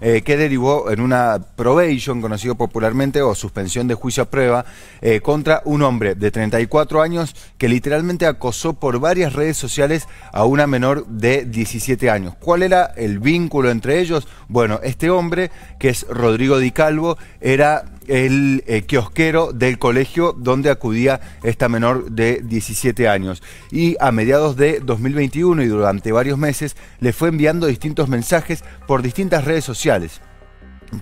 eh, que derivó en una probation, conocido popularmente, o suspensión de juicio a prueba, eh, contra un hombre de 34 años que literalmente acosó por varias redes sociales a una menor de 17 años. ¿Cuál era el vínculo entre ellos? Bueno, este hombre, que es Rodrigo Di Calvo, era el eh, kiosquero del colegio donde acudía esta menor de 17 años. Y a mediados de 2021 y durante varios meses le fue enviando distintos mensajes por distintas redes sociales.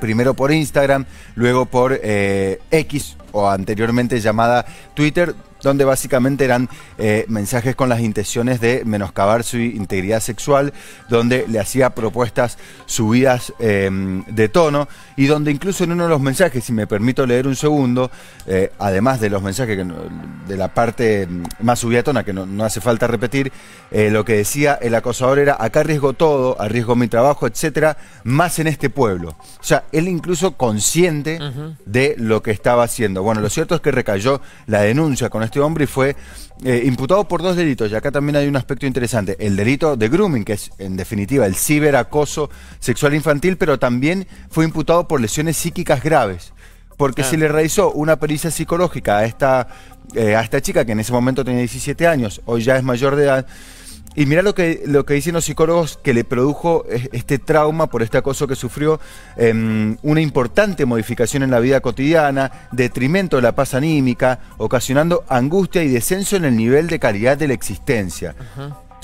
Primero por Instagram, luego por eh, X o anteriormente llamada Twitter, donde básicamente eran eh, mensajes con las intenciones de menoscabar su integridad sexual, donde le hacía propuestas subidas em, de tono y donde incluso en uno de los mensajes, si me permito leer un segundo, eh, además de los mensajes de la parte em, más subida de tono, que no, hace falta repetir, eh, lo que decía el acosador era, acá arriesgo todo, arriesgo mi trabajo, etcétera, más en este pueblo. O sea, él incluso consciente de lo que estaba haciendo. Bueno, lo cierto es que recayó la denuncia con este hombre y fue eh, imputado por dos delitos. Y acá también hay un aspecto interesante. El delito de grooming, que es en definitiva el ciberacoso sexual infantil, pero también fue imputado por lesiones psíquicas graves. Porque se le realizó una pericia psicológica a esta, eh, a esta chica, que en ese momento tenía 17 años, hoy ya es mayor de edad, y mira lo que, lo que dicen los psicólogos que le produjo este trauma por este acoso que sufrió, em, una importante modificación en la vida cotidiana, detrimento de la paz anímica, ocasionando angustia y descenso en el nivel de calidad de la existencia.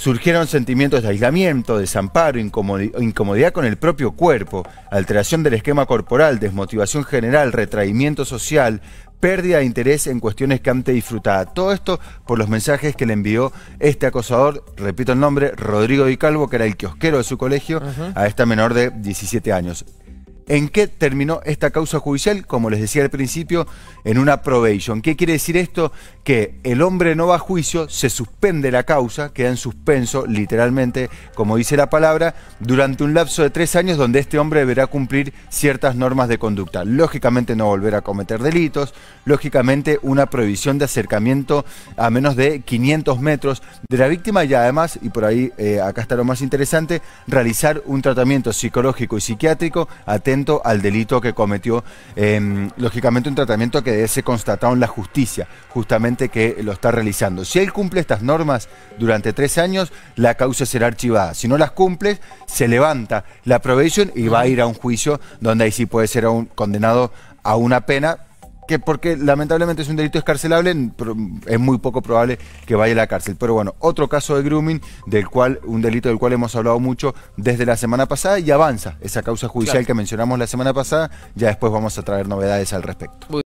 Surgieron sentimientos de aislamiento, desamparo, incomodidad con el propio cuerpo, alteración del esquema corporal, desmotivación general, retraimiento social, pérdida de interés en cuestiones que antes disfrutaba. Todo esto por los mensajes que le envió este acosador, repito el nombre, Rodrigo Di Calvo, que era el kiosquero de su colegio, a esta menor de 17 años. ¿En qué terminó esta causa judicial? Como les decía al principio, en una probation. ¿Qué quiere decir esto? Que el hombre no va a juicio, se suspende la causa, queda en suspenso, literalmente, como dice la palabra, durante un lapso de tres años donde este hombre deberá cumplir ciertas normas de conducta. Lógicamente no volver a cometer delitos, lógicamente una prohibición de acercamiento a menos de 500 metros de la víctima y además, y por ahí eh, acá está lo más interesante, realizar un tratamiento psicológico y psiquiátrico al delito que cometió, em, lógicamente un tratamiento que debe ser constatado en la justicia, justamente que lo está realizando. Si él cumple estas normas durante tres años, la causa será archivada. Si no las cumple, se levanta la probation y va a ir a un juicio donde ahí sí puede ser condenado a una pena que porque lamentablemente es un delito escarcelable, es muy poco probable que vaya a la cárcel. Pero bueno, otro caso de grooming, del cual, un delito del cual hemos hablado mucho desde la semana pasada y avanza esa causa judicial que mencionamos la semana pasada, ya después vamos a traer novedades al respecto.